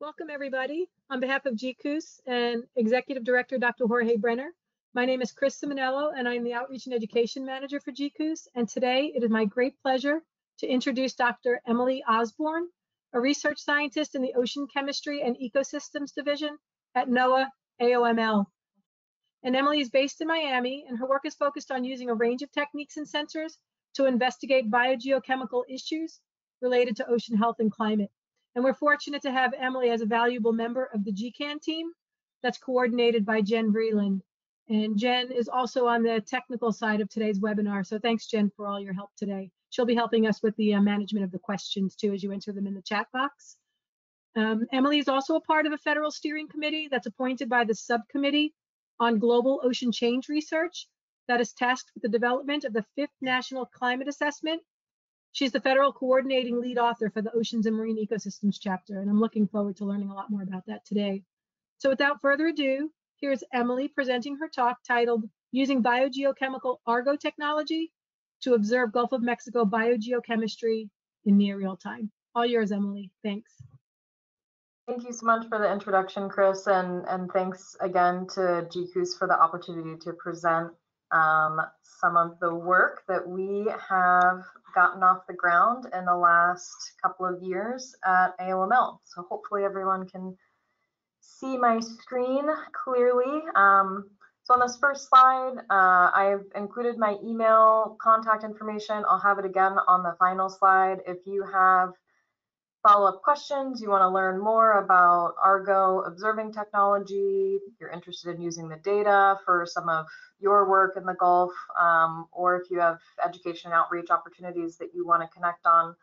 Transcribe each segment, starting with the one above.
Welcome, everybody. On behalf of GCOOS and Executive Director Dr. Jorge Brenner, my name is Chris Simoniello, and I'm the Outreach and Education Manager for GCOOS. And today it is my great pleasure to introduce Dr. Emily Osborne, a research scientist in the Ocean Chemistry and Ecosystems Division at NOAA AOML. And Emily is based in Miami, and her work is focused on using a range of techniques and sensors to investigate biogeochemical issues related to ocean health and climate. And we're fortunate to have Emily as a valuable member of the GCAN team that's coordinated by Jen Vreeland. And Jen is also on the technical side of today's webinar. So thanks, Jen, for all your help today. She'll be helping us with the uh, management of the questions too as you enter them in the chat box. Um, Emily is also a part of a federal steering committee that's appointed by the subcommittee on global ocean change research that is tasked with the development of the fifth national climate assessment She's the federal coordinating lead author for the Oceans and Marine Ecosystems chapter, and I'm looking forward to learning a lot more about that today. So without further ado, here's Emily presenting her talk titled Using Biogeochemical Argo Technology to Observe Gulf of Mexico Biogeochemistry in Near Real Time. All yours, Emily. Thanks. Thank you so much for the introduction, Chris, and, and thanks again to GCOOS for the opportunity to present um, some of the work that we have gotten off the ground in the last couple of years at AOML. So hopefully everyone can see my screen clearly. Um, so on this first slide, uh, I've included my email contact information. I'll have it again on the final slide. If you have follow-up questions, you want to learn more about Argo observing technology, you're interested in using the data for some of your work in the Gulf, um, or if you have education and outreach opportunities that you want to connect on,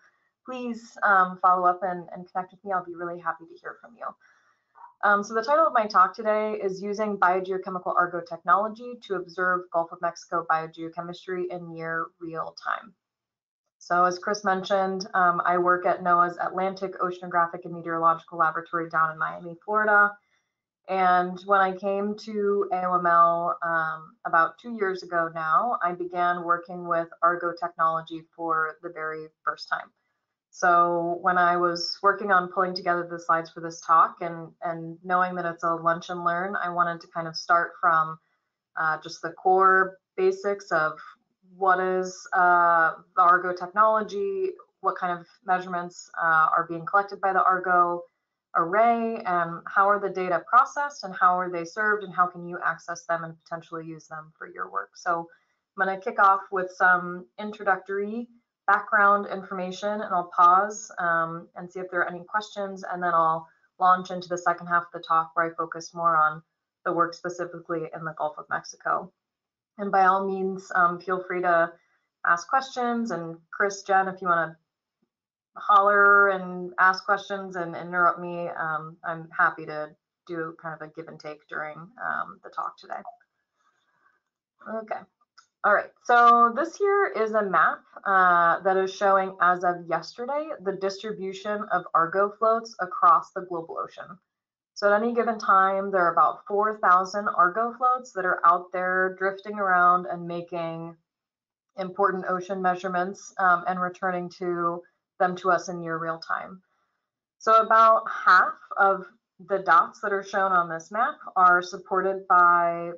please um, follow up and, and, connect with me. I'll be really happy to hear from you. Um, so the title of my talk today is using biogeochemical Argo technology to observe Gulf of Mexico biogeochemistry in near real time. So as Chris mentioned, um, I work at NOAA's Atlantic Oceanographic and Meteorological Laboratory down in Miami, Florida. And when I came to AOML um, about two years ago now, I began working with Argo technology for the very first time. So when I was working on pulling together the slides for this talk and, and knowing that it's a lunch and learn, I wanted to kind of start from uh, just the core basics of what is uh, the Argo technology, what kind of measurements uh, are being collected by the Argo array, and how are the data processed and how are they served and how can you access them and potentially use them for your work. So I'm going to kick off with some introductory background information and I'll pause um, and see if there are any questions and then I'll launch into the second half of the talk where I focus more on the work specifically in the Gulf of Mexico. And by all means, um, feel free to ask questions. And Chris, Jen, if you want to holler and ask questions and, interrupt me, um, I'm happy to do kind of a give and take during um, the talk today. Okay. All right, so this here is a map uh, that is showing as of yesterday the distribution of Argo floats across the global ocean. So at any given time, there are about 4,000 Argo floats that are out there drifting around and making important ocean measurements um, and returning to them to us in near real time. So about half of the dots that are shown on this map are supported by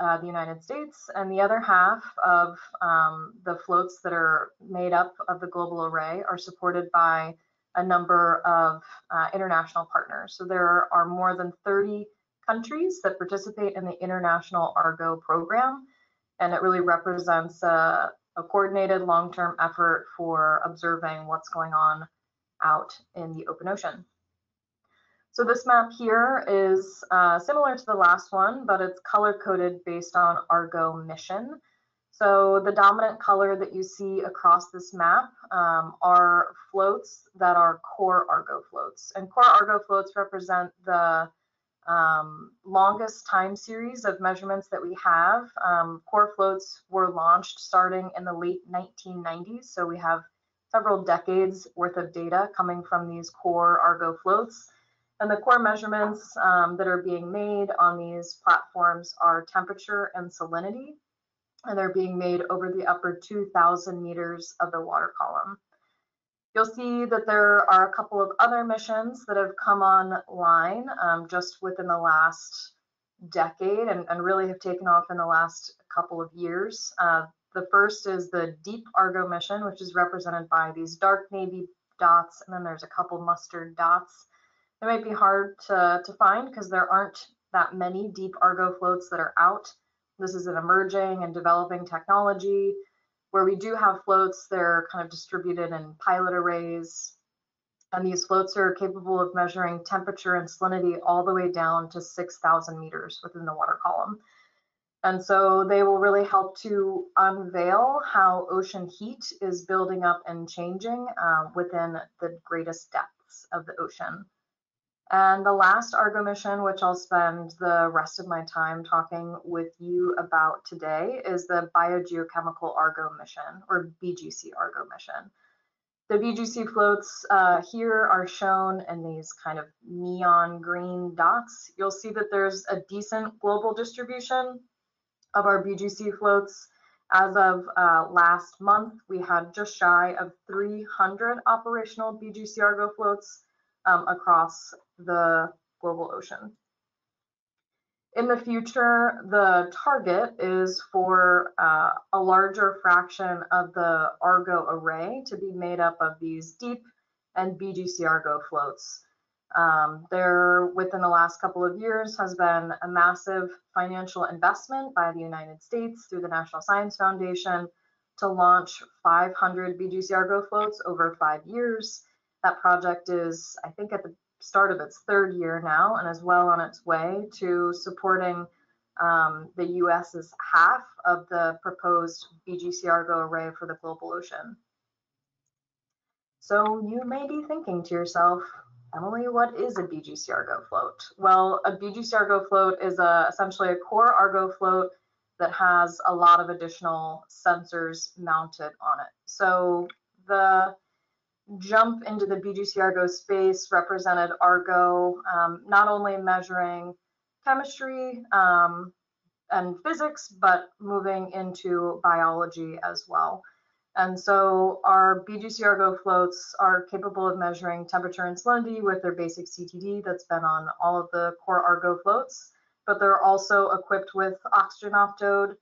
uh, the United States, and the other half of um, the floats that are made up of the global array are supported by a number of uh, international partners. So there are more than 30 countries that participate in the International Argo program, and it really represents a, a coordinated long-term effort for observing what's going on out in the open ocean. So this map here is uh, similar to the last one, but it's color-coded based on Argo mission. So the dominant color that you see across this map um, are floats that are core Argo floats. And core Argo floats represent the um, longest time series of measurements that we have. Um, core floats were launched starting in the late 1990s. So we have several decades worth of data coming from these core Argo floats. And the core measurements um, that are being made on these platforms are temperature and salinity and they're being made over the upper 2,000 meters of the water column. You'll see that there are a couple of other missions that have come online um, just within the last decade and, and, really have taken off in the last couple of years. Uh, the first is the Deep Argo mission, which is represented by these dark navy dots, and then there's a couple mustard dots. It might be hard to, to find because there aren't that many deep Argo floats that are out. This is an emerging and developing technology. Where we do have floats, they're kind of distributed in pilot arrays. And these floats are capable of measuring temperature and salinity all the way down to 6,000 meters within the water column. And so they will really help to unveil how ocean heat is building up and changing uh, within the greatest depths of the ocean. And the last Argo mission, which I'll spend the rest of my time talking with you about today, is the Biogeochemical Argo mission, or BGC Argo mission. The BGC floats uh, here are shown in these kind of neon green dots. You'll see that there's a decent global distribution of our BGC floats. As of uh, last month, we had just shy of 300 operational BGC Argo floats um, across the global ocean. In the future, the target is for uh, a larger fraction of the Argo array to be made up of these deep and BGC Argo floats. Um, there, within the last couple of years, has been a massive financial investment by the United States through the National Science Foundation to launch 500 BGC Argo floats over five years. That project is, I think, at the start of its third year now and is well on its way to supporting um, the US's half of the proposed BGC Argo array for the global ocean. So you may be thinking to yourself, Emily, what is a BGC Argo float? Well, a BGC Argo float is a, essentially a core Argo float that has a lot of additional sensors mounted on it. So the jump into the BGC Argo space represented Argo um, not only measuring chemistry um, and physics, but moving into biology as well. And so our BGC Argo floats are capable of measuring temperature and salinity with their basic CTD that's been on all of the core Argo floats, but they're also equipped with oxygen optode,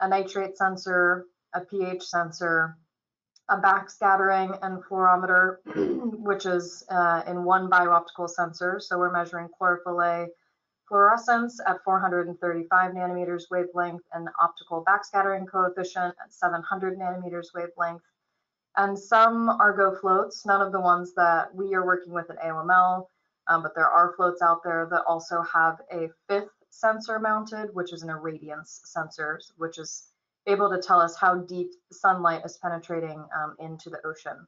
a nitrate sensor, a pH sensor, a backscattering and fluorometer, which is uh, in one biooptical sensor. So we're measuring chlorophyll A fluorescence at 435 nanometers wavelength and optical backscattering coefficient at 700 nanometers wavelength. And some Argo floats, none of the ones that we are working with at AOML, um, but there are floats out there that also have a fifth sensor mounted, which is an irradiance sensor, which is able to tell us how deep sunlight is penetrating um, into the ocean.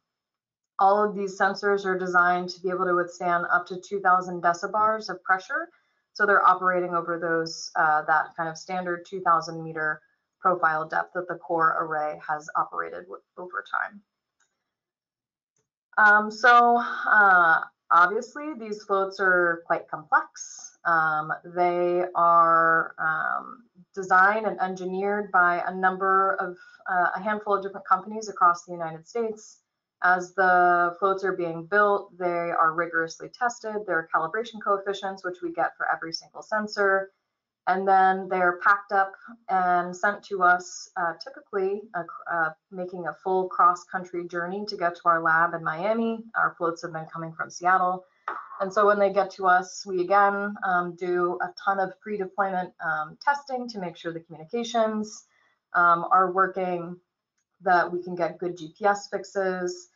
All of these sensors are designed to be able to withstand up to 2000 decibars of pressure. So they're operating over those, uh, that kind of standard 2000 meter profile depth that the core array has operated over time. Um, so uh, obviously these floats are quite complex. Um, they are um, designed and engineered by a number of uh, a handful of different companies across the United States. As the floats are being built, they are rigorously tested. There are calibration coefficients, which we get for every single sensor. And then they're packed up and sent to us, uh, typically uh, uh, making a full cross-country journey to get to our lab in Miami. Our floats have been coming from Seattle. And so when they get to us, we again um, do a ton of pre-deployment um, testing to make sure the communications um, are working, that we can get good GPS fixes,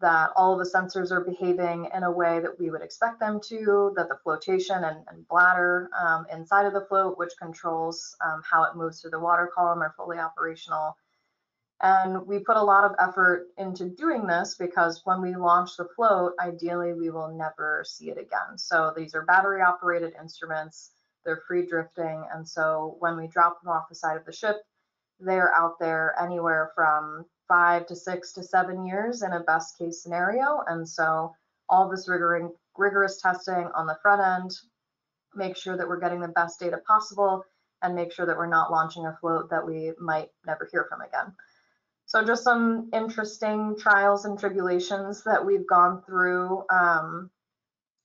that all of the sensors are behaving in a way that we would expect them to, that the flotation and, and bladder um, inside of the float, which controls um, how it moves through the water column, are fully operational. And we put a lot of effort into doing this because when we launch the float, ideally we will never see it again. So these are battery operated instruments, they're free drifting. And so when we drop them off the side of the ship, they're out there anywhere from five to six to seven years in a best case scenario. And so all this rigorous, rigorous testing on the front end, make sure that we're getting the best data possible and make sure that we're not launching a float that we might never hear from again. So just some interesting trials and tribulations that we've gone through um,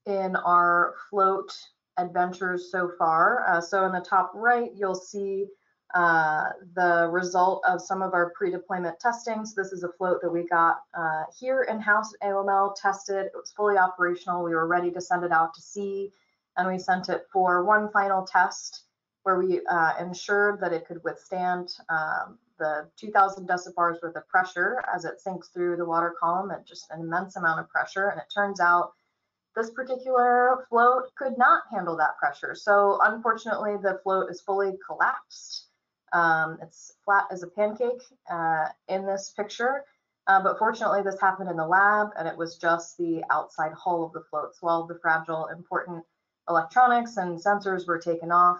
in our float adventures so far. Uh, so in the top right, you'll see uh, the result of some of our pre-deployment testing. So this is a float that we got uh, here in-house at AOML tested. It was fully operational. We were ready to send it out to sea and we sent it for one final test where we uh, ensured that it could withstand um, the 2000 decibars worth of pressure as it sinks through the water column at just an immense amount of pressure. And it turns out this particular float could not handle that pressure. So unfortunately, the float is fully collapsed. Um, it's flat as a pancake uh, in this picture. Uh, but fortunately, this happened in the lab and it was just the outside hull of the float. So all the fragile, important electronics and sensors were taken off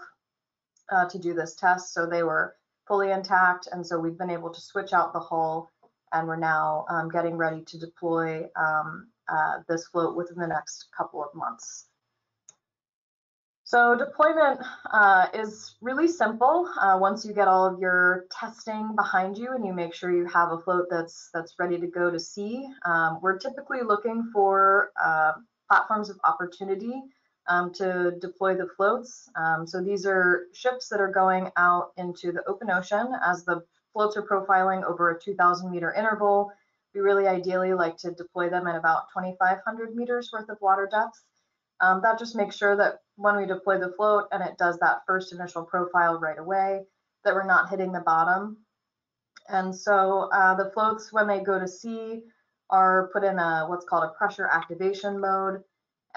uh, to do this test. So they were fully intact. And so we've been able to switch out the hull and we're now um, getting ready to deploy um, uh, this float within the next couple of months. So deployment uh, is really simple uh, once you get all of your testing behind you and you make sure you have a float that's that's ready to go to sea. Um, we're typically looking for uh, platforms of opportunity um, to deploy the floats. Um, so these are ships that are going out into the open ocean as the floats are profiling over a 2,000 meter interval. We really ideally like to deploy them at about 2,500 meters worth of water depth. Um, that just makes sure that when we deploy the float and it does that first initial profile right away, that we're not hitting the bottom. And so uh, the floats, when they go to sea, are put in a what's called a pressure activation mode.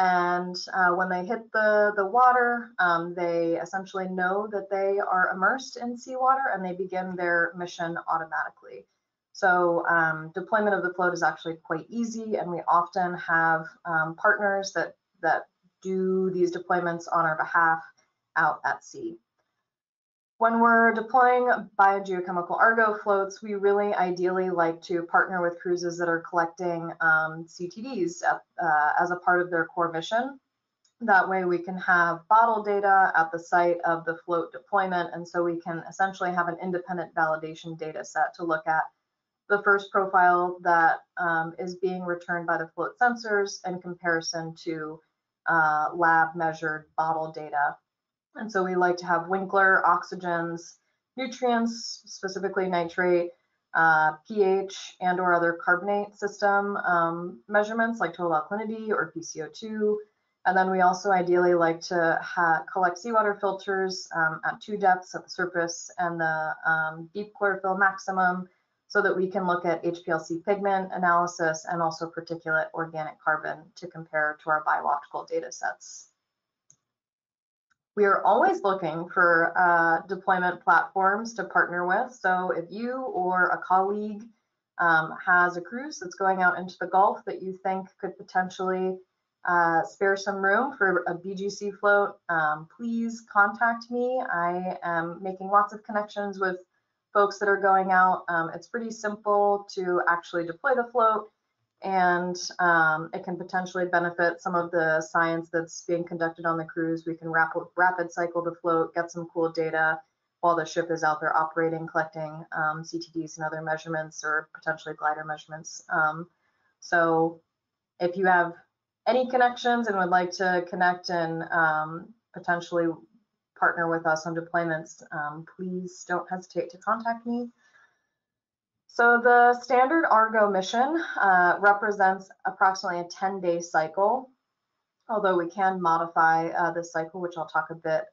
And uh, when they hit the, the water, um, they essentially know that they are immersed in seawater and they begin their mission automatically. So um, deployment of the float is actually quite easy and we often have um, partners that, that do these deployments on our behalf out at sea. When we're deploying biogeochemical Argo floats, we really ideally like to partner with cruises that are collecting um, CTDs at, uh, as a part of their core mission. That way we can have bottle data at the site of the float deployment, and so we can essentially have an independent validation data set to look at the first profile that um, is being returned by the float sensors in comparison to uh, lab measured bottle data. And so we like to have Winkler, oxygens, nutrients, specifically nitrate, uh, pH and or other carbonate system um, measurements like total alkalinity or PCO2. And then we also ideally like to collect seawater filters um, at two depths at the surface and the um, deep chlorophyll maximum so that we can look at HPLC pigment analysis and also particulate organic carbon to compare to our biological data sets. We are always looking for uh, deployment platforms to partner with. So if you or a colleague um, has a cruise that's going out into the Gulf that you think could potentially uh, spare some room for a BGC float, um, please contact me. I am making lots of connections with folks that are going out. Um, it's pretty simple to actually deploy the float and um, it can potentially benefit some of the science that's being conducted on the cruise. We can rapid, rapid cycle the float, get some cool data while the ship is out there operating, collecting um, CTDs and other measurements or potentially glider measurements. Um, so if you have any connections and would like to connect and um, potentially partner with us on deployments, um, please don't hesitate to contact me. So the standard Argo mission uh, represents approximately a 10-day cycle, although we can modify uh, this cycle, which I'll talk a bit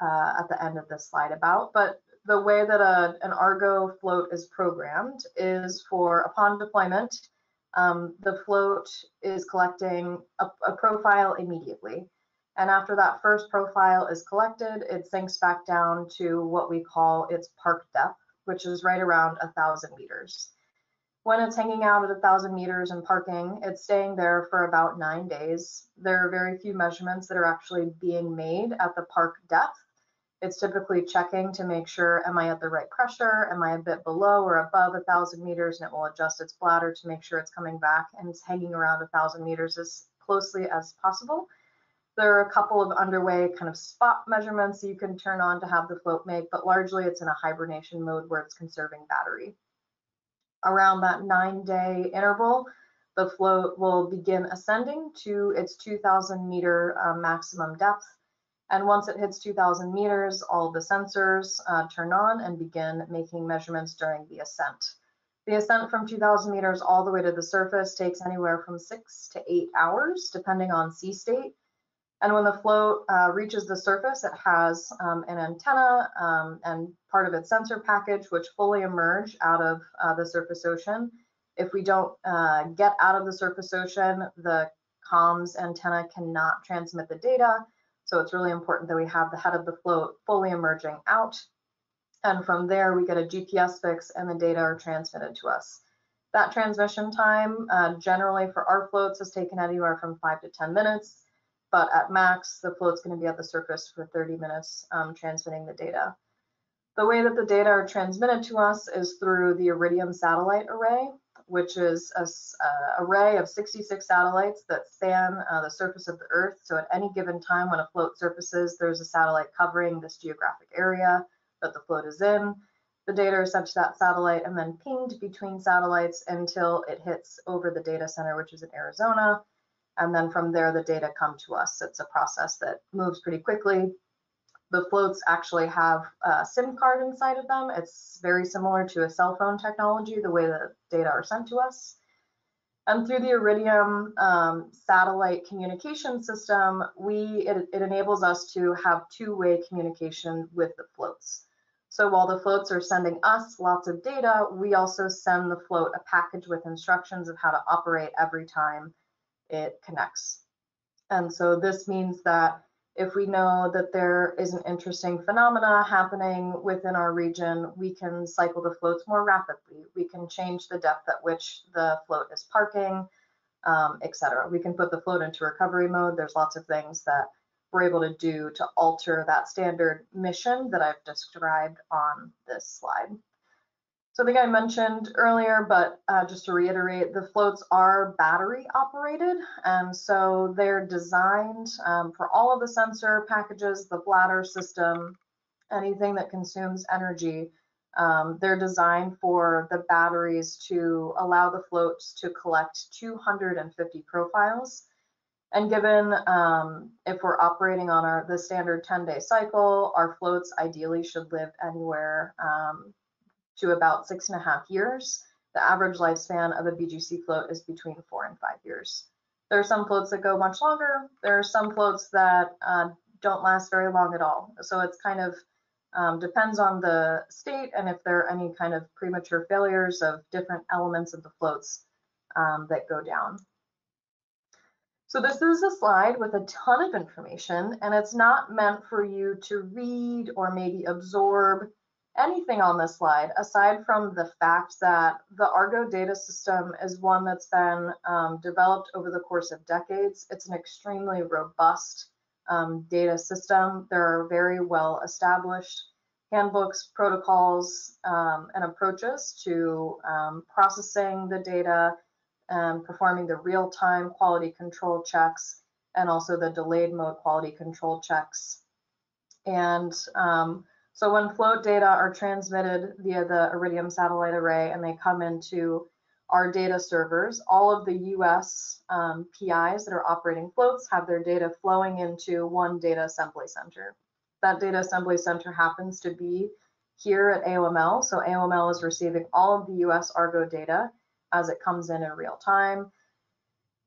uh, at the end of this slide about. But the way that a, an Argo float is programmed is for upon deployment, um, the float is collecting a, a profile immediately. And after that first profile is collected, it sinks back down to what we call its park depth which is right around a thousand meters. When it's hanging out at a thousand meters and parking, it's staying there for about nine days. There are very few measurements that are actually being made at the park depth. It's typically checking to make sure, am I at the right pressure? Am I a bit below or above a thousand meters? And it will adjust its bladder to make sure it's coming back and it's hanging around a thousand meters as closely as possible. There are a couple of underway kind of spot measurements you can turn on to have the float make, but largely it's in a hibernation mode where it's conserving battery. Around that nine day interval, the float will begin ascending to its 2000 meter uh, maximum depth. And once it hits 2000 meters, all the sensors uh, turn on and begin making measurements during the ascent. The ascent from 2000 meters all the way to the surface takes anywhere from six to eight hours, depending on sea state. And when the float uh, reaches the surface, it has um, an antenna um, and part of its sensor package, which fully emerge out of uh, the surface ocean. If we don't uh, get out of the surface ocean, the comms antenna cannot transmit the data. So it's really important that we have the head of the float fully emerging out. And from there, we get a GPS fix and the data are transmitted to us. That transmission time uh, generally for our floats has taken anywhere from five to 10 minutes but at max, the float's going to be at the surface for 30 minutes um, transmitting the data. The way that the data are transmitted to us is through the Iridium satellite array, which is an uh, array of 66 satellites that span uh, the surface of the Earth. So at any given time when a float surfaces, there's a satellite covering this geographic area that the float is in. The data are sent to that satellite and then pinged between satellites until it hits over the data center, which is in Arizona. And then from there, the data come to us. It's a process that moves pretty quickly. The floats actually have a SIM card inside of them. It's very similar to a cell phone technology, the way the data are sent to us. And through the Iridium um, satellite communication system, we it, it enables us to have two-way communication with the floats. So while the floats are sending us lots of data, we also send the float a package with instructions of how to operate every time it connects. And so this means that if we know that there is an interesting phenomena happening within our region, we can cycle the floats more rapidly. We can change the depth at which the float is parking, um, etc. We can put the float into recovery mode. There's lots of things that we're able to do to alter that standard mission that I've described on this slide. So I think I mentioned earlier, but uh, just to reiterate, the floats are battery operated. And so they're designed um, for all of the sensor packages, the bladder system, anything that consumes energy. Um, they're designed for the batteries to allow the floats to collect 250 profiles. And given um, if we're operating on our the standard 10 day cycle, our floats ideally should live anywhere um, to about six and a half years. The average lifespan of a BGC float is between four and five years. There are some floats that go much longer. There are some floats that uh, don't last very long at all. So it's kind of um, depends on the state and if there are any kind of premature failures of different elements of the floats um, that go down. So this is a slide with a ton of information and it's not meant for you to read or maybe absorb anything on this slide aside from the fact that the Argo data system is one that's been um, developed over the course of decades. It's an extremely robust um, data system. There are very well established handbooks, protocols, um, and approaches to um, processing the data and performing the real-time quality control checks and also the delayed mode quality control checks. And um, so when float data are transmitted via the Iridium satellite array and they come into our data servers, all of the US um, PIs that are operating floats have their data flowing into one data assembly center. That data assembly center happens to be here at AOML. So AOML is receiving all of the US Argo data as it comes in in real time.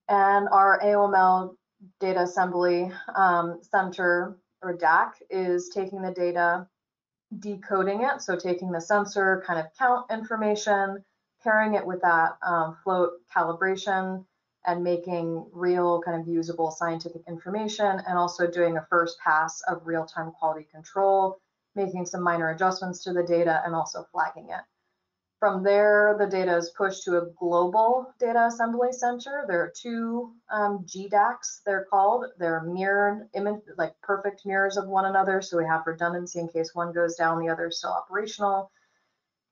And our AOML data assembly um, center or DAC is taking the data decoding it, so taking the sensor kind of count information, pairing it with that um, float calibration, and making real kind of usable scientific information, and also doing a first pass of real-time quality control, making some minor adjustments to the data, and also flagging it. From there, the data is pushed to a global data assembly center. There are two um, GDACs, they're called. They're mirrored, image, like perfect mirrors of one another. So we have redundancy in case one goes down, the other is still operational.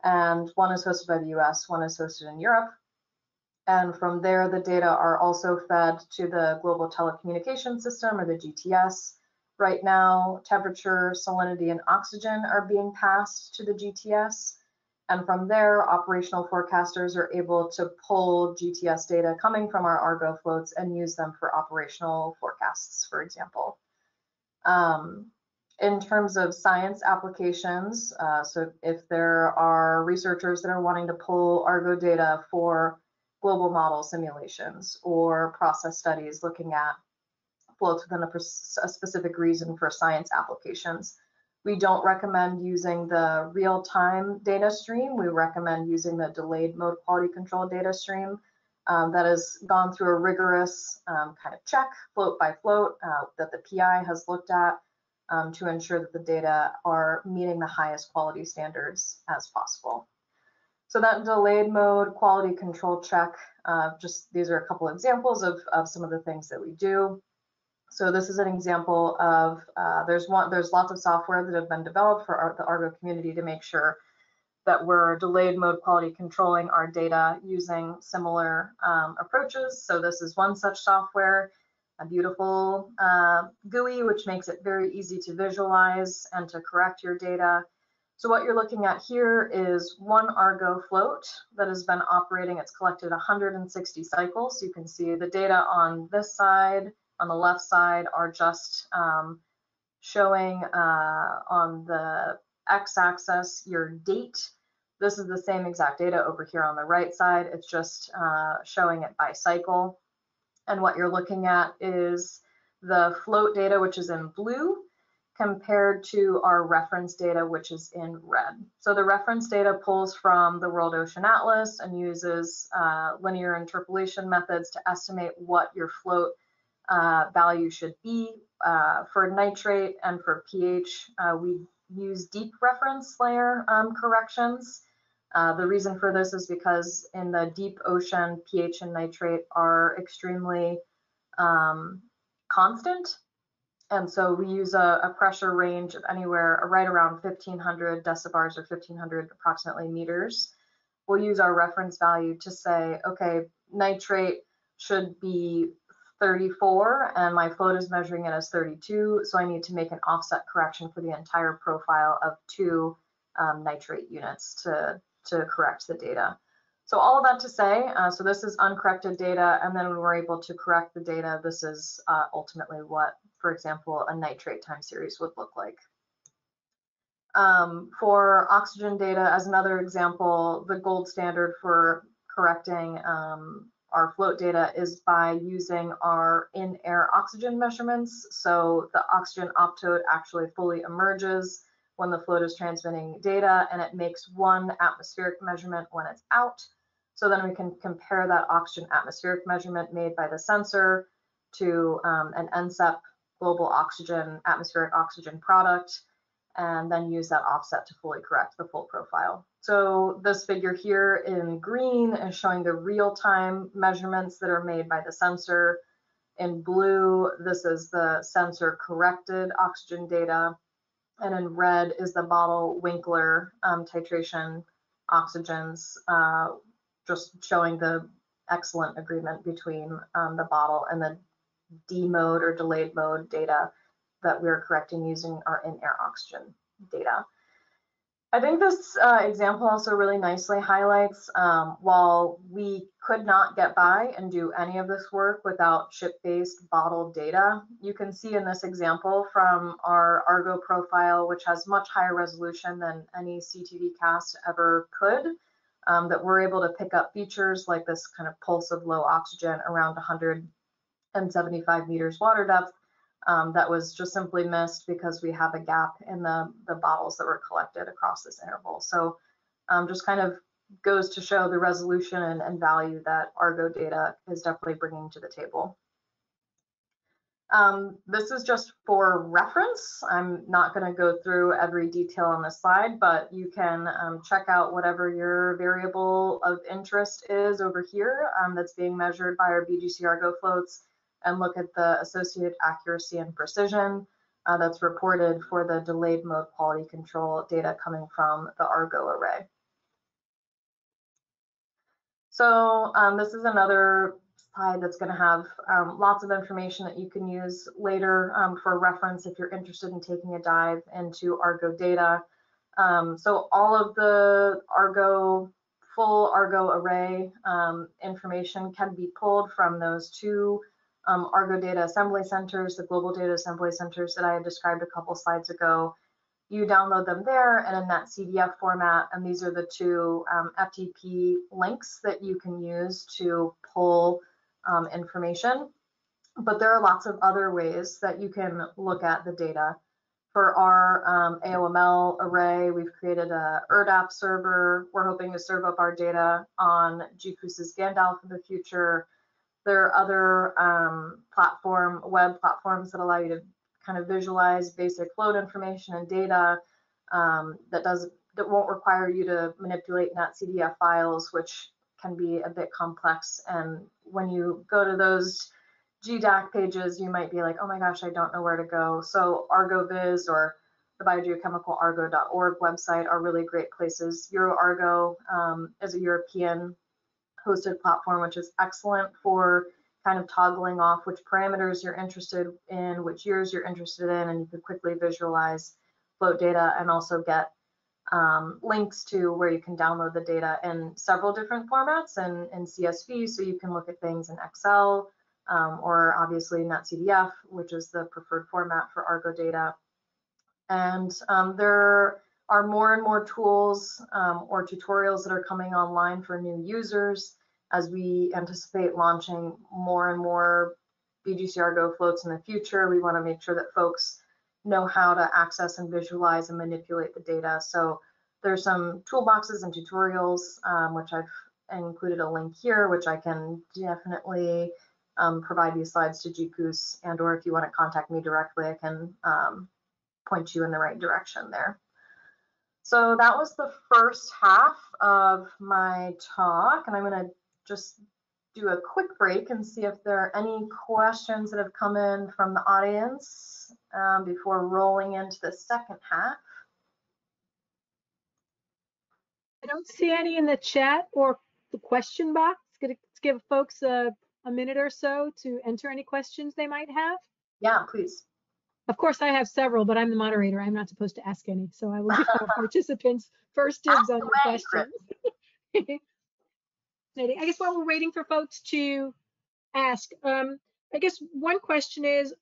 And one is hosted by the US, one is hosted in Europe. And from there, the data are also fed to the Global Telecommunication System or the GTS. Right now, temperature, salinity, and oxygen are being passed to the GTS. And from there, operational forecasters are able to pull GTS data coming from our Argo floats and use them for operational forecasts, for example. Um, in terms of science applications, uh, so if there are researchers that are wanting to pull Argo data for global model simulations or process studies looking at floats within a, a specific reason for science applications, we don't recommend using the real-time data stream. We recommend using the delayed mode quality control data stream um, that has gone through a rigorous um, kind of check, float by float, uh, that the PI has looked at um, to ensure that the data are meeting the highest quality standards as possible. So that delayed mode quality control check, uh, just these are a couple examples of, of some of the things that we do. So this is an example of, uh, there's one, there's lots of software that have been developed for our, the Argo community to make sure that we're delayed mode quality controlling our data using similar um, approaches. So this is one such software a beautiful uh, GUI, which makes it very easy to visualize and to correct your data. So what you're looking at here is one Argo float that has been operating. It's collected 160 cycles. You can see the data on this side, on the left side, are just um, showing uh, on the x-axis your date. This is the same exact data over here on the right side. It's just uh, showing it by cycle. And what you're looking at is the float data, which is in blue, compared to our reference data, which is in red. So the reference data pulls from the World Ocean Atlas and uses uh, linear interpolation methods to estimate what your float uh, value should be. Uh, for nitrate and for pH, uh, we use deep reference layer um, corrections. Uh, the reason for this is because in the deep ocean, pH and nitrate are extremely um, constant. And so we use a, a, pressure range of anywhere right around 1500 decibars or 1500 approximately meters. We'll use our reference value to say, okay, nitrate should be 34 and my float is measuring it as 32. So I need to make an offset correction for the entire profile of two um, nitrate units to to correct the data. So all of that to say, uh, so this is uncorrected data, and then when we're able to correct the data, this is uh, ultimately what, for example, a nitrate time series would look like. Um, for oxygen data, as another example, the gold standard for correcting um, our float data is by using our in-air oxygen measurements. So the oxygen optode actually fully emerges when the float is transmitting data and it makes one atmospheric measurement when it's out. So then we can compare that oxygen atmospheric measurement made by the sensor to um, an NCEP global oxygen atmospheric oxygen product and then use that offset to fully correct the full profile. So this figure here in green is showing the real-time measurements that are made by the sensor. In blue, this is the sensor corrected oxygen data and in red is the bottle Winkler um, titration oxygens, uh, just showing the excellent agreement between um, the bottle and the D mode or delayed mode data that we're correcting using our in-air oxygen data. I think this uh, example also really nicely highlights um, while we could not get by and do any of this work without ship-based bottled data, you can see in this example from our Argo profile, which has much higher resolution than any CTD cast ever could, um, that we're able to pick up features like this kind of pulse of low oxygen around 175 meters water depth um, that was just simply missed because we have a gap in the, the bottles that were collected across this interval. So um, just kind of goes to show the resolution and, and, value that Argo data is definitely bringing to the table. Um, this is just for reference. I'm not going to go through every detail on this slide, but you can um, check out whatever your variable of interest is over here um, that's being measured by our BGC Argo floats and look at the associated accuracy and precision uh, that's reported for the delayed mode quality control data coming from the Argo array. So um, this is another slide that's going to have um, lots of information that you can use later um, for reference if you're interested in taking a dive into Argo data. Um, so all of the Argo, full Argo array um, information can be pulled from those two um, Argo data assembly centers, the global data assembly centers that I had described a couple slides ago. You download them there and in that CDF format, and these are the two um, FTP links that you can use to pull um, information. But there are lots of other ways that you can look at the data. For our um, AOML array, we've created a ERDDAP server. We're hoping to serve up our data on GCOOS's Gandalf in the future. There are other um, platform web platforms that allow you to kind of visualize basic load information and data um, that does that won't require you to manipulate NetCDF files, which can be a bit complex. And when you go to those GDAC pages, you might be like, oh my gosh, I don't know where to go. So Argovis or the biogeochemicalargo.org website are really great places. EuroArgo um, is a European hosted platform, which is excellent for kind of toggling off which parameters you're interested in, which years you're interested in, and you can quickly visualize float data and also get um, links to where you can download the data in several different formats and in CSV, so you can look at things in Excel, um, or obviously NetCDF, which is the preferred format for Argo data. And um, there are more and more tools um, or tutorials that are coming online for new users as we anticipate launching more and more BGC Argo floats in the future. We want to make sure that folks know how to access and visualize and manipulate the data. So there's some toolboxes and tutorials, um, which I've included a link here, which I can definitely um, provide these slides to GCOOS and or if you want to contact me directly, I can um, point you in the right direction there. So that was the first half of my talk and I'm going to just do a quick break and see if there are any questions that have come in from the audience um, before rolling into the second half. I don't see any in the chat or the question box. Let's give folks a a minute or so to enter any questions they might have? Yeah, please. Of course, I have several, but I'm the moderator. I'm not supposed to ask any. So I will give our participants first dibs on the questions. I guess while we're waiting for folks to ask, um, I guess one question is,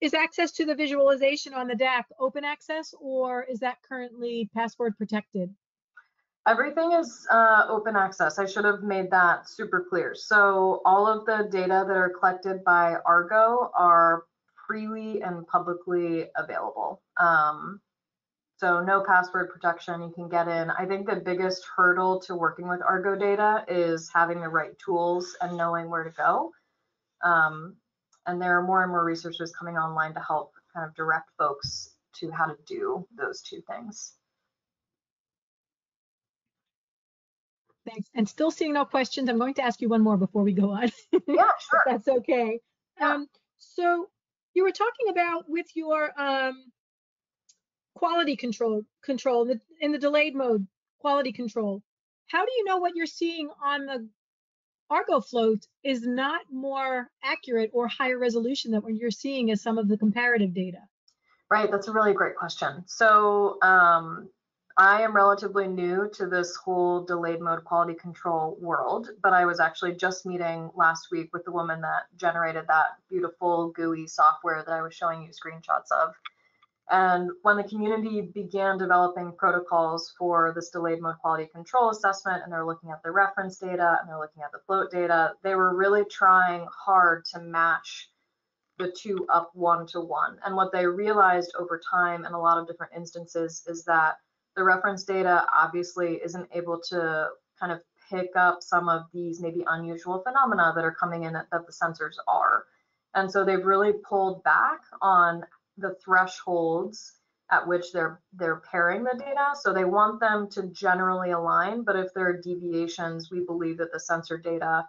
is access to the visualization on the DAC open access or is that currently password protected? Everything is uh, open access. I should have made that super clear. So all of the data that are collected by Argo are freely and publicly available. Um, so no password protection, you can get in. I think the biggest hurdle to working with Argo data is having the right tools and knowing where to go. Um, and there are more and more researchers coming online to help kind of direct folks to how to do those two things. Thanks. And still seeing no questions. I'm going to ask you one more before we go on. Yeah, sure. that's okay. Yeah. Um, so you were talking about with your um, quality control control in the, in the delayed mode quality control. How do you know what you're seeing on the Argo float is not more accurate or higher resolution than what you're seeing as some of the comparative data? Right, that's a really great question. So um, I am relatively new to this whole delayed mode quality control world, but I was actually just meeting last week with the woman that generated that beautiful GUI software that I was showing you screenshots of. And when the community began developing protocols for this delayed mode quality control assessment, and they're looking at the reference data and they're looking at the float data, they were really trying hard to match the two up one to one. And what they realized over time in a lot of different instances is that the reference data obviously isn't able to kind of pick up some of these maybe unusual phenomena that are coming in that, that the sensors are. And so they've really pulled back on the thresholds at which they're they're pairing the data. So they want them to generally align, but if there are deviations, we believe that the sensor data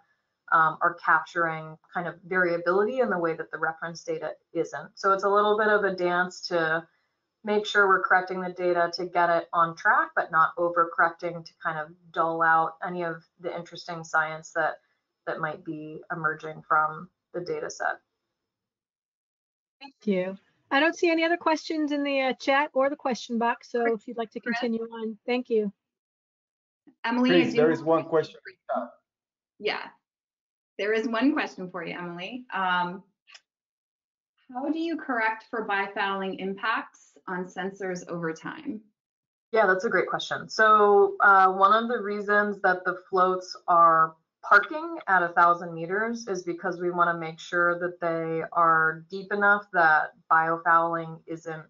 um, are capturing kind of variability in the way that the reference data isn't. So it's a little bit of a dance to make sure we're correcting the data to get it on track, but not overcorrecting to kind of dull out any of the interesting science that that might be emerging from the data set. Thank you. I don't see any other questions in the uh, chat or the question box, so if you'd like to continue on, thank you. Emily, I Chris, do is a one question. Yeah, there is one question for you, Emily. Um, how do you correct for biofouling impacts on sensors over time? Yeah, that's a great question. So uh, one of the reasons that the floats are parking at a thousand meters is because we want to make sure that they are deep enough that biofouling isn't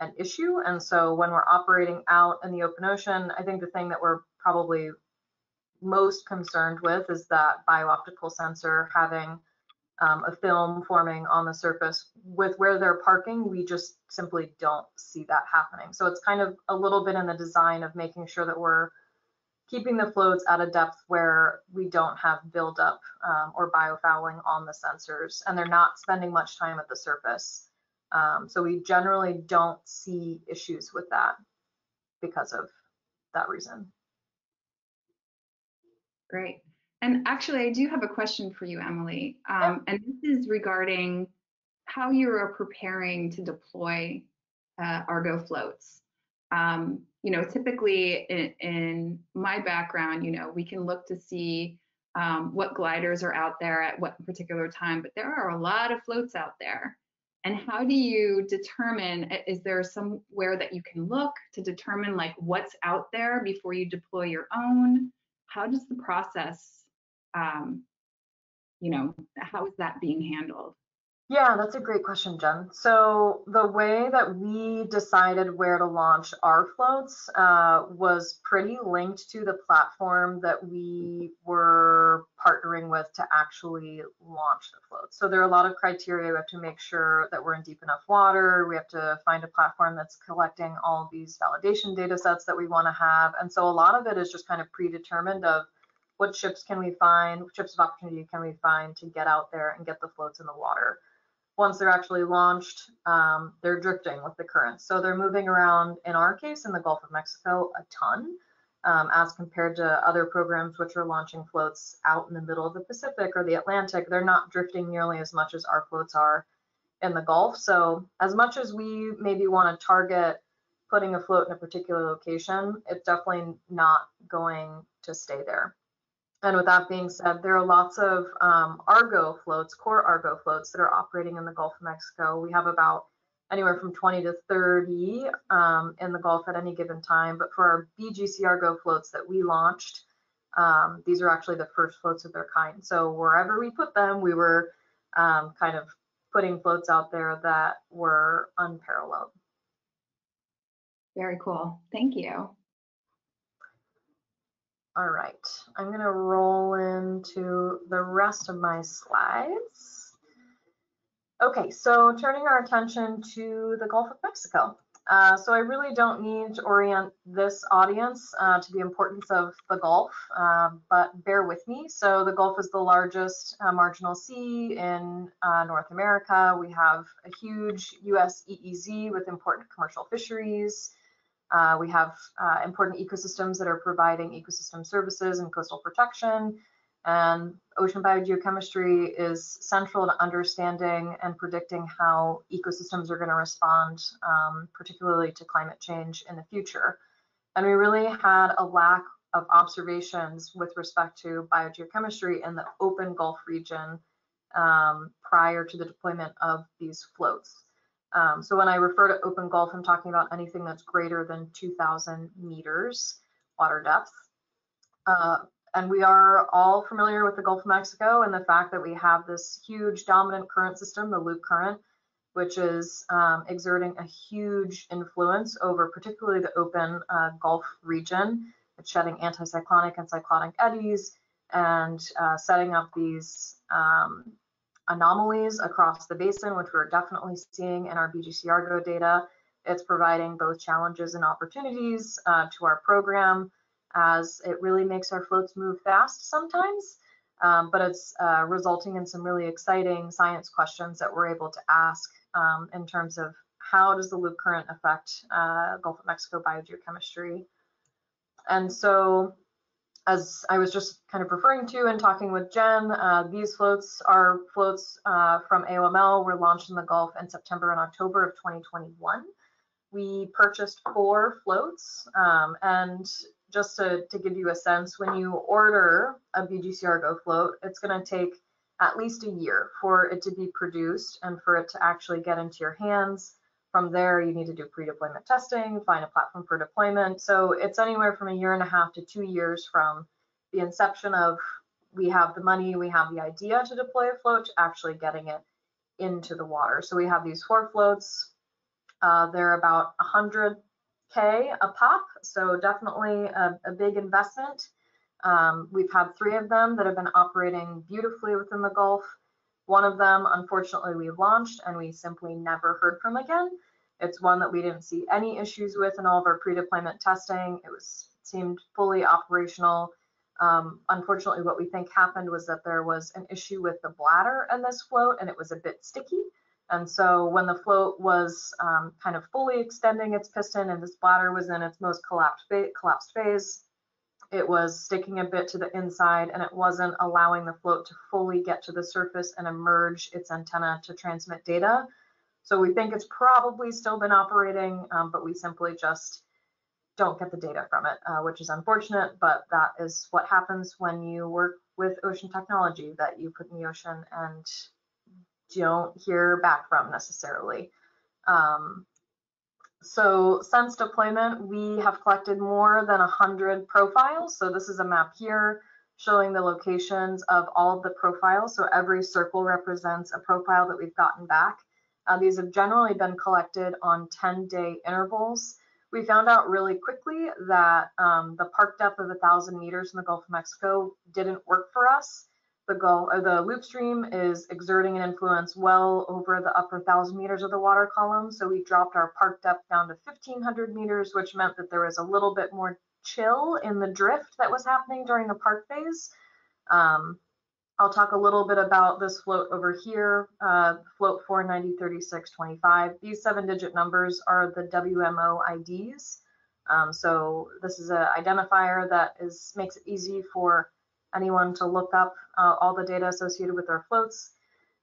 an issue. And so when we're operating out in the open ocean, I think the thing that we're probably most concerned with is that biooptical sensor having um, a film forming on the surface. With where they're parking, we just simply don't see that happening. So it's kind of a little bit in the design of making sure that we're keeping the floats at a depth where we don't have buildup um, or biofouling on the sensors, and they're not spending much time at the surface. Um, so we generally don't see issues with that because of that reason. Great. And actually, I do have a question for you, Emily. Um, and this is regarding how you are preparing to deploy uh, Argo floats. Um, you know, typically in, in, my background, you know, we can look to see um, what gliders are out there at what particular time, but there are a lot of floats out there. And how do you determine, is there somewhere that you can look to determine like what's out there before you deploy your own? How does the process, um, you know, how is that being handled? Yeah, that's a great question, Jen. So the way that we decided where to launch our floats uh, was pretty linked to the platform that we were partnering with to actually launch the floats. So there are a lot of criteria. We have to make sure that we're in deep enough water. We have to find a platform that's collecting all these validation data sets that we want to have. And so a lot of it is just kind of predetermined of what ships can we find, what ships of opportunity can we find to get out there and get the floats in the water once they're actually launched, um, they're drifting with the currents. So they're moving around, in our case, in the Gulf of Mexico a ton, um, as compared to other programs which are launching floats out in the middle of the Pacific or the Atlantic. They're not drifting nearly as much as our floats are in the Gulf. So as much as we maybe want to target putting a float in a particular location, it's definitely not going to stay there. And with that being said, there are lots of um, Argo floats, core Argo floats that are operating in the Gulf of Mexico. We have about anywhere from 20 to 30 um, in the Gulf at any given time. But for our BGC Argo floats that we launched, um, these are actually the first floats of their kind. So wherever we put them, we were um, kind of putting floats out there that were unparalleled. Very cool. Thank you. All right, I'm going to roll into the rest of my slides. Okay, so turning our attention to the Gulf of Mexico. Uh, so I really don't need to orient this audience uh, to the importance of the Gulf, uh, but bear with me. So the Gulf is the largest uh, marginal sea in uh, North America. We have a huge US EEZ with important commercial fisheries. Uh, we have uh, important ecosystems that are providing ecosystem services and coastal protection. And ocean biogeochemistry is central to understanding and predicting how ecosystems are going to respond, um, particularly to climate change in the future. And we really had a lack of observations with respect to biogeochemistry in the open Gulf region um, prior to the deployment of these floats. Um, so when I refer to open Gulf, I'm talking about anything that's greater than 2,000 meters water depth. Uh, and we are all familiar with the Gulf of Mexico and the fact that we have this huge dominant current system, the loop current, which is um, exerting a huge influence over particularly the open uh, Gulf region. It's shedding anticyclonic and cyclonic eddies and uh, setting up these um, anomalies across the basin, which we're definitely seeing in our BGC Argo data. It's providing both challenges and opportunities uh, to our program as it really makes our floats move fast sometimes, um, but it's uh, resulting in some really exciting science questions that we're able to ask um, in terms of how does the loop current affect uh, Gulf of Mexico biogeochemistry. And so as I was just kind of referring to and talking with Jen, uh, these floats are floats uh, from AOML. We're launched in the Gulf in September and October of 2021. We purchased four floats, um, and just to, to give you a sense, when you order a BGC Argo float, it's going to take at least a year for it to be produced and for it to actually get into your hands. From there, you need to do pre-deployment testing, find a platform for deployment. So it's anywhere from a year and a half to two years from the inception of we have the money, we have the idea to deploy a float to actually getting it into the water. So we have these four floats. Uh, they're about 100K a pop, so definitely a, a big investment. Um, we've had three of them that have been operating beautifully within the Gulf. One of them, unfortunately, we launched and we simply never heard from again. It's one that we didn't see any issues with in all of our pre-deployment testing. It was seemed fully operational. Um, unfortunately, what we think happened was that there was an issue with the bladder in this float and it was a bit sticky. And so when the float was um, kind of fully extending its piston and this bladder was in its most collapsed, collapsed phase, it was sticking a bit to the inside and it wasn't allowing the float to fully get to the surface and emerge its antenna to transmit data. So we think it's probably still been operating, um, but we simply just don't get the data from it, uh, which is unfortunate, but that is what happens when you work with ocean technology that you put in the ocean and don't hear back from necessarily. Um, so since deployment, we have collected more than 100 profiles. So this is a map here showing the locations of all of the profiles. So every circle represents a profile that we've gotten back. Uh, these have generally been collected on 10-day intervals. We found out really quickly that um, the park depth of 1,000 meters in the Gulf of Mexico didn't work for us the Gulf or the loop stream is exerting an influence well over the upper thousand meters of the water column. So we dropped our park depth down to 1500 meters, which meant that there was a little bit more chill in the drift that was happening during the park phase. Um, I'll talk a little bit about this float over here, uh, float 4903625. These seven digit numbers are the WMO IDs. Um, so this is an identifier that is makes it easy for anyone to look up uh, all the data associated with our floats.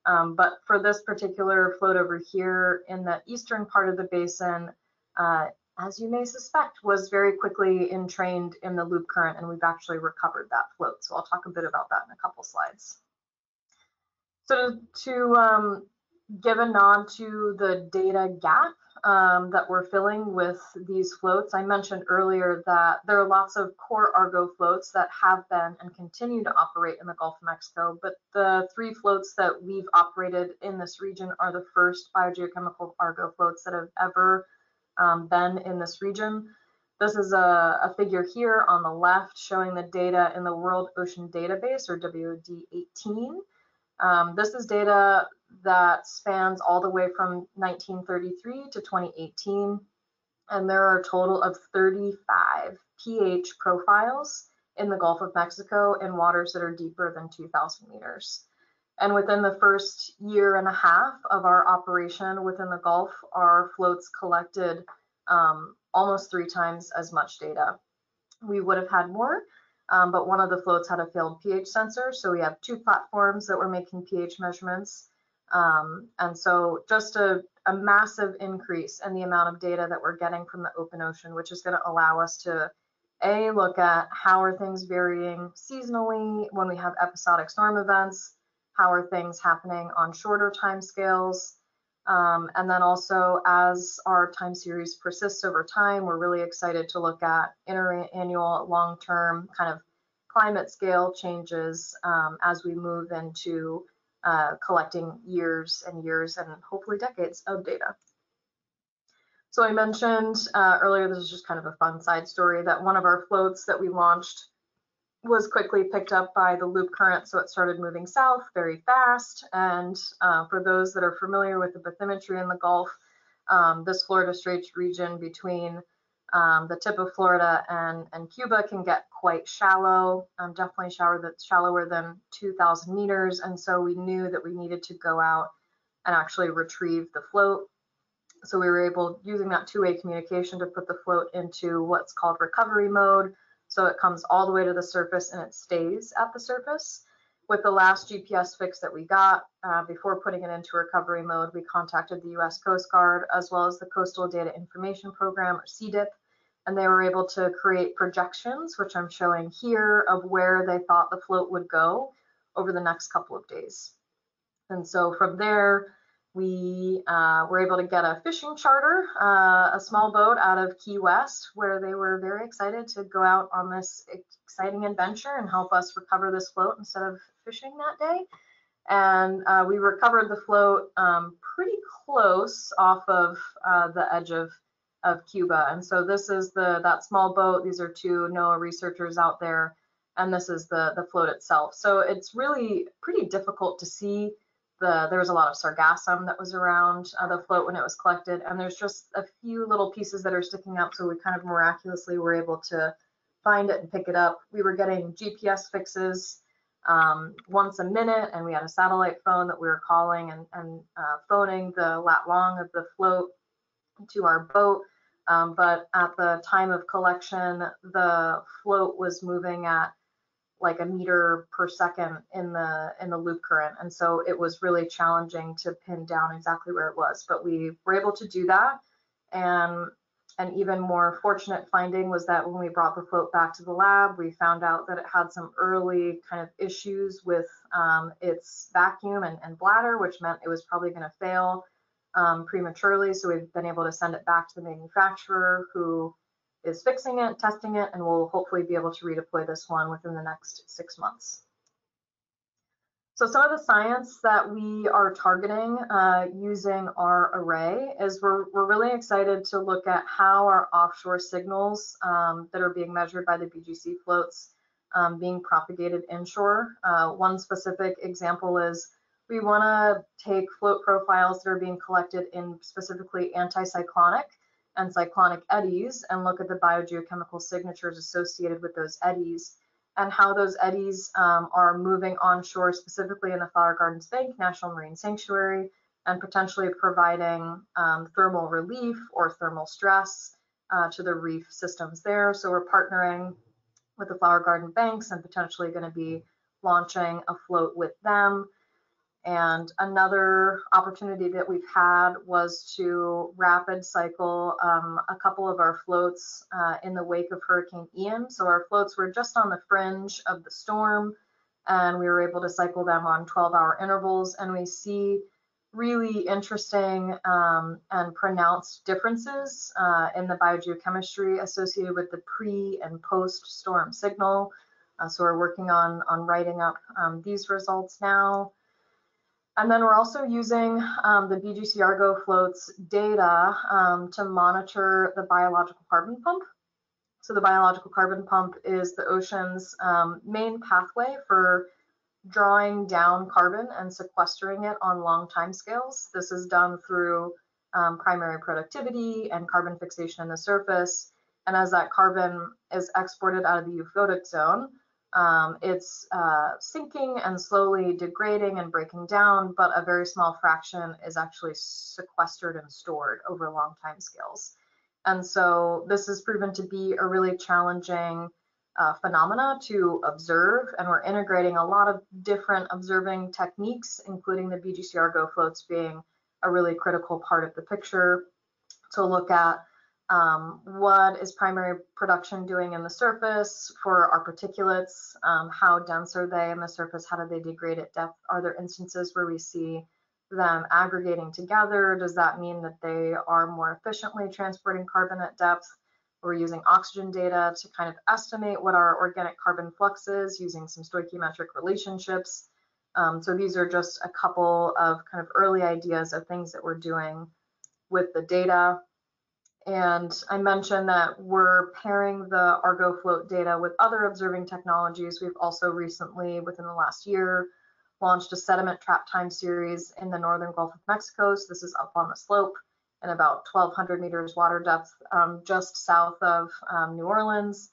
Um, but for this particular float over here in the eastern part of the basin, uh, as you may suspect, was very quickly entrained in the loop current, and we've actually recovered that float. So I'll talk a bit about that in a couple slides. So to um, give a nod to the data gap um, that we're filling with these floats. I mentioned earlier that there are lots of core Argo floats that have been and continue to operate in the Gulf of Mexico, but the three floats that we've operated in this region are the first biogeochemical Argo floats that have ever um, been in this region. This is a, a, figure here on the left showing the data in the World Ocean Database or WOD18. Um, this is data that spans all the way from 1933 to 2018. And there are a total of 35 pH profiles in the Gulf of Mexico in waters that are deeper than 2,000 meters. And within the first year and a half of our operation within the Gulf, our floats collected um, almost three times as much data. We would have had more, um, but one of the floats had a failed pH sensor. So we have two platforms that were making pH measurements. Um, and so just a, a, massive increase in the amount of data that we're getting from the open ocean, which is going to allow us to a look at how are things varying seasonally when we have episodic storm events, how are things happening on shorter time scales, um, and then also as our time series persists over time, we're really excited to look at interannual long-term kind of climate scale changes um, as we move into uh, collecting years and years and hopefully decades of data. So I mentioned uh, earlier, this is just kind of a fun side story, that one of our floats that we launched was quickly picked up by the loop current, so it started moving south very fast. And uh, for those that are familiar with the bathymetry in the Gulf, um, this Florida Straits region between um, the tip of Florida and, and Cuba can get quite shallow, um, definitely shallower, shallower than 2,000 meters. And so we knew that we needed to go out and actually retrieve the float. So we were able, using that two-way communication, to put the float into what's called recovery mode, So it comes all the way to the surface and it stays at the surface. With the last GPS fix that we got, uh, before putting it into recovery mode, we contacted the US Coast Guard as well as the Coastal Data Information Program or CDIP, and they were able to create projections, which I'm showing here, of where they thought the float would go over the next couple of days. And so from there, we uh, were able to get a fishing charter, uh, a small boat out of Key West, where they were very excited to go out on this exciting adventure and help us recover this float instead of fishing that day. And uh, we recovered the float um, pretty close off of uh, the edge of, of Cuba. And so this is the that small boat. These are two NOAA researchers out there, and this is the the float itself. So it's really pretty difficult to see the there was a lot of sargassum that was around uh, the float when it was collected and there's just a few little pieces that are sticking out. so we kind of miraculously were able to find it and pick it up we were getting gps fixes um, once a minute and we had a satellite phone that we were calling and, and uh, phoning the lat long of the float to our boat um, but at the time of collection the float was moving at like a meter per second in the in the loop current. And so it was really challenging to pin down exactly where it was but we were able to do that. And an even more fortunate finding was that when we brought the float back to the lab we found out that it had some early kind of issues with um, its vacuum and, and, bladder which meant it was probably going to fail um, prematurely. So we've been able to send it back to the manufacturer who is fixing it, testing it, and we'll hopefully be able to redeploy this one within the next six months. So some of the science that we are targeting uh, using our array is we're, we're really excited to look at how our offshore signals um, that are being measured by the BGC floats um, being propagated inshore. Uh, one specific example is we want to take float profiles that are being collected in specifically anticyclonic and cyclonic eddies and look at the biogeochemical signatures associated with those eddies and how those eddies um, are moving onshore, specifically in the Flower Garden Banks National Marine Sanctuary, and potentially providing um, thermal relief or thermal stress uh, to the reef systems there. So we're partnering with the Flower Garden Banks and potentially going to be launching a float with them and another opportunity that we've had was to rapid cycle um, a couple of our floats uh, in the wake of Hurricane Ian. So our floats were just on the fringe of the storm and we were able to cycle them on 12 hour intervals. And we see really interesting um, and pronounced differences uh, in the biogeochemistry associated with the pre and post storm signal. Uh, so we're working on, on writing up um, these results now. And then we're also using um, the BGC Argo floats data um, to monitor the biological carbon pump. So the biological carbon pump is the ocean's um, main pathway for drawing down carbon and sequestering it on long time scales. This is done through um, primary productivity and carbon fixation in the surface. And as that carbon is exported out of the euphotic zone, um, it's uh, sinking and slowly degrading and breaking down, but a very small fraction is actually sequestered and stored over long time scales. And so this has proven to be a really challenging uh, phenomena to observe, and we're integrating a lot of different observing techniques, including the BGC Argo floats being a really critical part of the picture to look at um, what is primary production doing in the surface for our particulates, um, how dense are they in the surface, how do they degrade at depth, are there instances where we see them aggregating together, does that mean that they are more efficiently transporting carbon at depth? We're using oxygen data to kind of estimate what our organic carbon flux is using some stoichiometric relationships. Um, so these are just a couple of kind of early ideas of things that we're doing with the data. And I mentioned that we're pairing the Argo float data with other observing technologies. We've also recently, within the last year, launched a sediment trap time series in the northern Gulf of Mexico. So this is up on the slope in about 1,200 meters water depth, um, just south of um, New Orleans.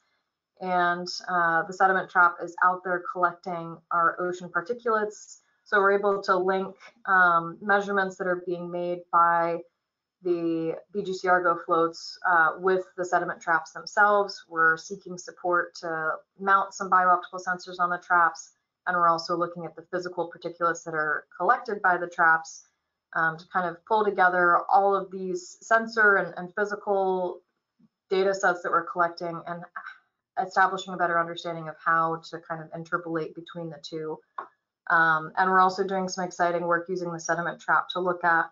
And uh, the sediment trap is out there collecting our ocean particulates. So we're able to link um, measurements that are being made by the BGC Argo floats uh, with the sediment traps themselves. We're seeking support to mount some biooptical sensors on the traps, and we're also looking at the physical particulates that are collected by the traps um, to kind of pull together all of these sensor and, and physical data sets that we're collecting and establishing a better understanding of how to kind of interpolate between the two. Um, and we're also doing some exciting work using the sediment trap to look at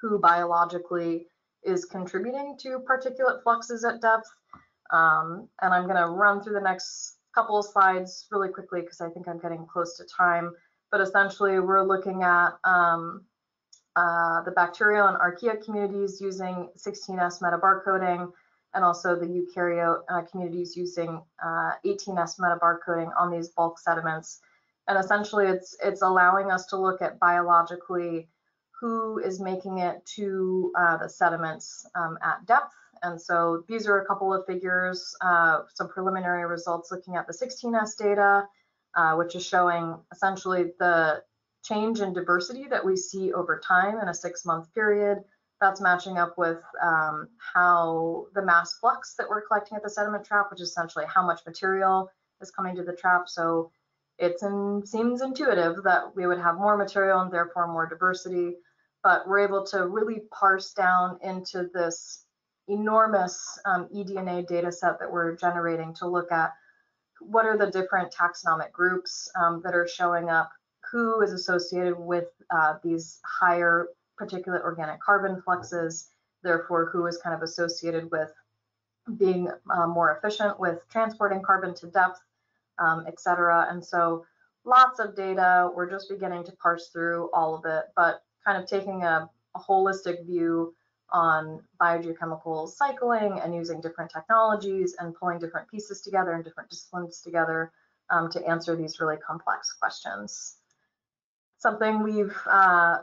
who biologically is contributing to particulate fluxes at depth. Um, and I'm going to run through the next couple of slides really quickly because I think I'm getting close to time. But essentially, we're looking at um, uh, the bacterial and archaea communities using 16S metabarcoding, and also the eukaryote uh, communities using uh, 18S metabarcoding on these bulk sediments. And essentially, it's it's allowing us to look at biologically who is making it to uh, the sediments um, at depth. And so these are a couple of figures, uh, some preliminary results looking at the 16S data, uh, which is showing essentially the change in diversity that we see over time in a six month period. That's matching up with um, how the mass flux that we're collecting at the sediment trap, which is essentially how much material is coming to the trap. So it seems intuitive that we would have more material and therefore more diversity, but we're able to really parse down into this enormous um, eDNA data set that we're generating to look at what are the different taxonomic groups um, that are showing up who is associated with uh, these higher particulate organic carbon fluxes, therefore who is kind of associated with being uh, more efficient with transporting carbon to depth, um, et cetera. And so lots of data, we're just beginning to parse through all of it, but kind of taking a, a holistic view on biogeochemical cycling and using different technologies and pulling different pieces together and different disciplines together um, to answer these really complex questions. Something we've uh,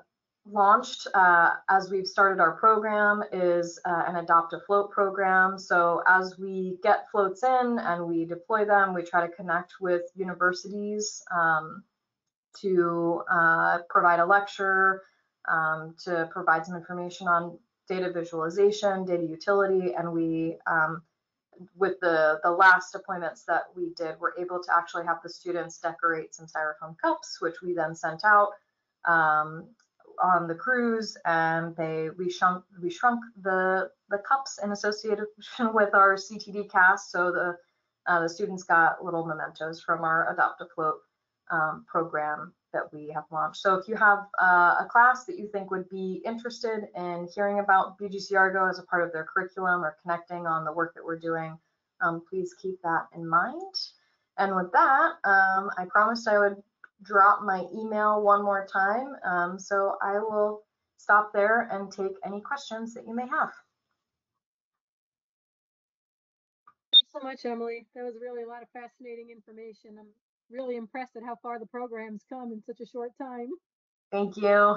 launched uh, as we've started our program is uh, an adopt a float program. So as we get floats in and we deploy them, we try to connect with universities um, to uh, provide a lecture, um, to provide some information on data visualization, data utility, and we um, with the, the last deployments that we did, we're able to actually have the students decorate some styrofoam cups, which we then sent out um, on the cruise and they we shrunk we shrunk the the cups in association with our CTD cast. So the uh, the students got little mementos from our Adopt a Float um, program that we have launched. So if you have uh, a class that you think would be interested in hearing about BGC Argo as a part of their curriculum or connecting on the work that we're doing, um, please keep that in mind. And with that, um, I promised I would drop my email one more time. Um, so I will stop there and take any questions that you may have. Thanks so much, Emily. That was really a lot of fascinating information. I'm really impressed at how far the program's come in such a short time. Thank you.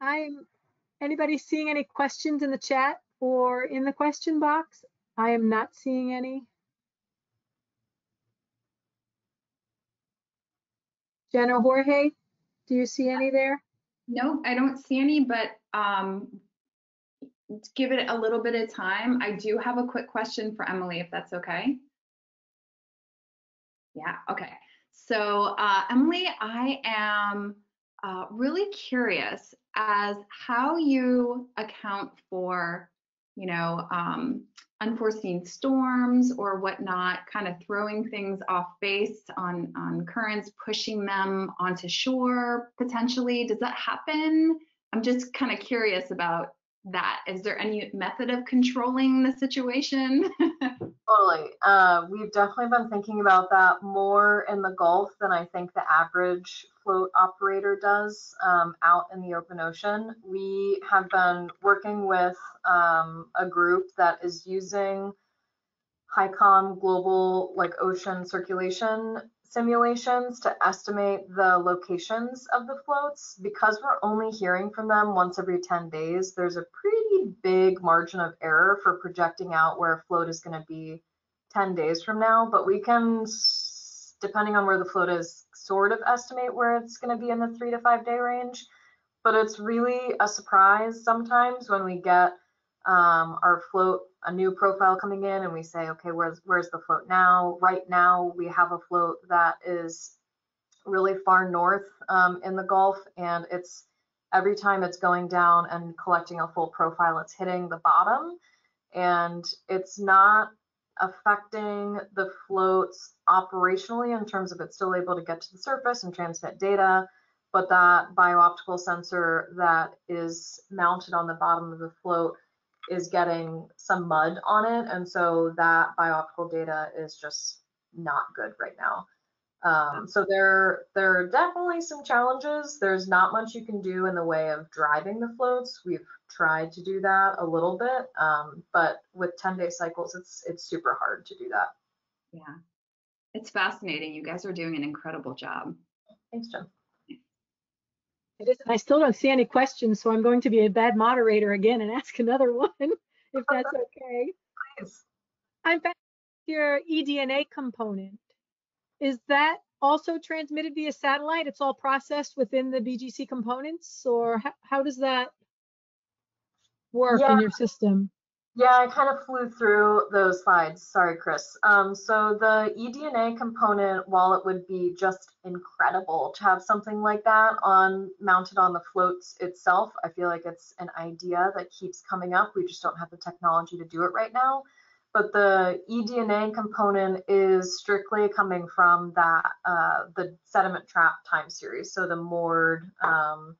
I'm anybody seeing any questions in the chat or in the question box? I am not seeing any. Jenna Jorge, do you see any there? No, I don't see any, but um, give it a little bit of time. I do have a quick question for Emily, if that's okay. Yeah, okay. So uh, Emily, I am uh, really curious as how you account for, you know, um, unforeseen storms or whatnot, kind of throwing things off base on, on currents, pushing them onto shore potentially. Does that happen? I'm just kind of curious about that. Is there any method of controlling the situation? totally. Uh, we've definitely been thinking about that more in the Gulf than I think the average float operator does um, out in the open ocean. We have been working with um, a group that is using HYCOM global like ocean circulation simulations to estimate the locations of the floats. Because we're only hearing from them once every 10 days, there's a pretty big margin of error for projecting out where a float is going to be 10 days from now. But we can, depending on where the float is, sort of estimate where it's going to be in the three to five day range. but it's really a surprise sometimes when we get um, our float, a new profile coming in and we say, okay, where's, where's the float now? Right now, we have a float that is really far north um, in the Gulf and it's every time it's going down and collecting a full profile, it's hitting the bottom and it's not affecting the floats operationally in terms of it's still able to get to the surface and transmit data, but that biooptical sensor that is mounted on the bottom of the float is getting some mud on it. And so that biooptical data is just not good right now. Um, so there, there are definitely some challenges. There's not much you can do in the way of driving the floats. We've tried to do that a little bit, um, but with 10 day cycles, it's it's super hard to do that. Yeah, it's fascinating. You guys are doing an incredible job. Thanks, Jen. It is. I still don't see any questions, so I'm going to be a bad moderator again and ask another one, if that's okay. Please. I'm back to your eDNA component. Is that also transmitted via satellite? It's all processed within the BGC components, or how, how does that work Yeah. in your system? Yeah, I kind of flew through those slides. Sorry, Chris. Um, so the eDNA component, while it would be just incredible to have something like that on mounted on the floats itself, I feel like it's an idea that keeps coming up. We just don't have the technology to do it right now. But the eDNA component is strictly coming from that uh, the sediment trap time series. So the moored um,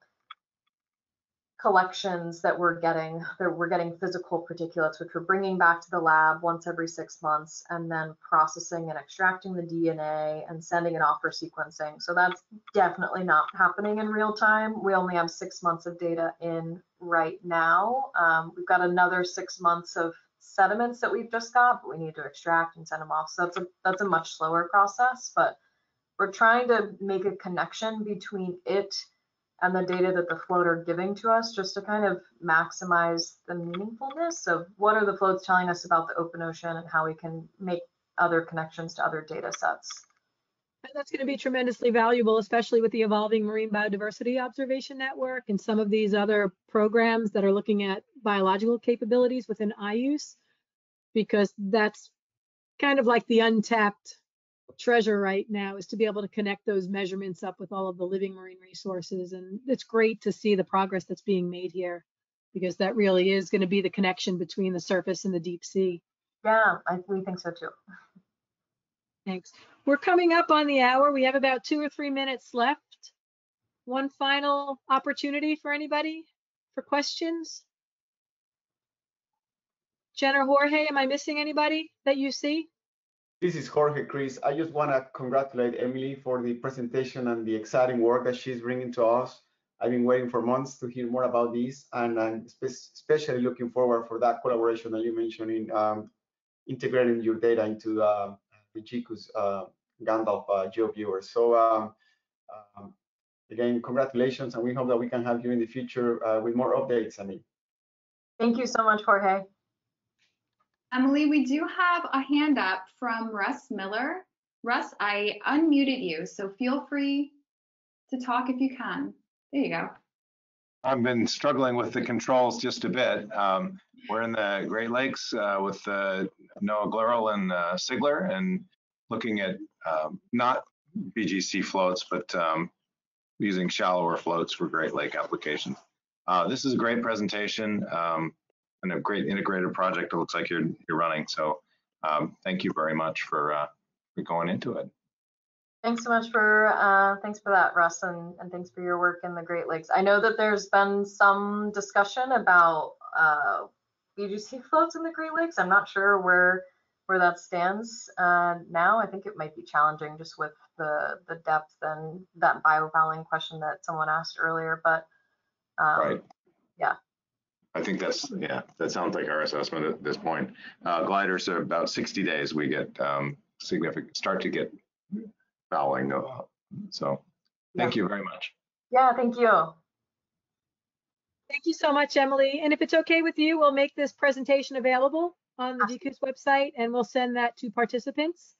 collections that we're getting that we're getting physical particulates which we're bringing back to the lab once every six months and then processing and extracting the dna and sending it off for sequencing. So that's definitely not happening in real time. We only have six months of data in right now. Um, we've got another six months of sediments that we've just got but we need to extract and send them off. So that's a that's a much slower process but we're trying to make a connection between it and the data that the float are giving to us just to kind of maximize the meaningfulness of what are the floats telling us about the open ocean and how we can make other connections to other data sets. And That's going to be tremendously valuable, especially with the evolving marine biodiversity observation network and some of these other programs that are looking at biological capabilities within IUCE, because that's kind of like the untapped treasure right now is to be able to connect those measurements up with all of the living marine resources. And it's great to see the progress that's being made here, because that really is going to be the connection between the surface and the deep sea. Yeah, I, we think so too. Thanks. We're coming up on the hour. We have about two or three minutes left. One final opportunity for anybody for questions? Jen or Jorge, am I missing anybody that you see? This is Jorge Chris. I just want to congratulate Emily for the presentation and the exciting work that she's bringing to us. I've been waiting for months to hear more about this, and I'm especially looking forward for that collaboration that you mentioned in um, integrating your data into uh, the GCOOS uh, Gandalf uh, GeoViewer. So um, um, again, congratulations, and we hope that we can have you in the future uh, with more updates. Mean. Thank you so much, Jorge. Emily, we do have a hand up from Russ Miller. Russ, I unmuted you, so feel free to talk if you can. There you go. I've been struggling with the controls just a bit. Um, we're in the Great Lakes uh, with uh, NOAA GLERL and uh, CIGLR and looking at um, not BGC floats, but um, using shallower floats for Great Lake applications. Uh, this is a great presentation um, a great integrated project it looks like you're, you're running. So um, thank you very much for, uh, for going into it. Thanks so much for uh, thanks for that, Russ, and, and thanks for your work in the Great Lakes. I know that there's been some discussion about uh, BGC floats in the Great Lakes. I'm not sure where where that stands uh, now. I think it might be challenging just with the the depth and that biofouling question that someone asked earlier. But um, Right. yeah. I think that's, yeah, that sounds like our assessment at this point. Uh, gliders are about 60 days, we get um, significant, start to get fouling. uh, So thank you very much. yeah, thank you. Thank you so much, Emily. And if it's okay with you, we'll make this presentation available on the GCOOS website and we'll send that to participants.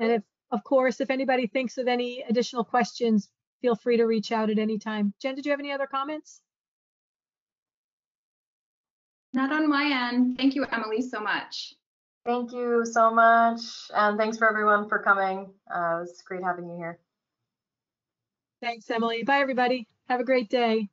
And if, of course, if anybody thinks of any additional questions, feel free to reach out at any time. Jen, did you have any other comments? Not on my end. Thank you, Emily, so much. Thank you so much. And thanks for everyone for coming. Uh, it was great having you here. Thanks, Emily. Bye, everybody. Have a great day.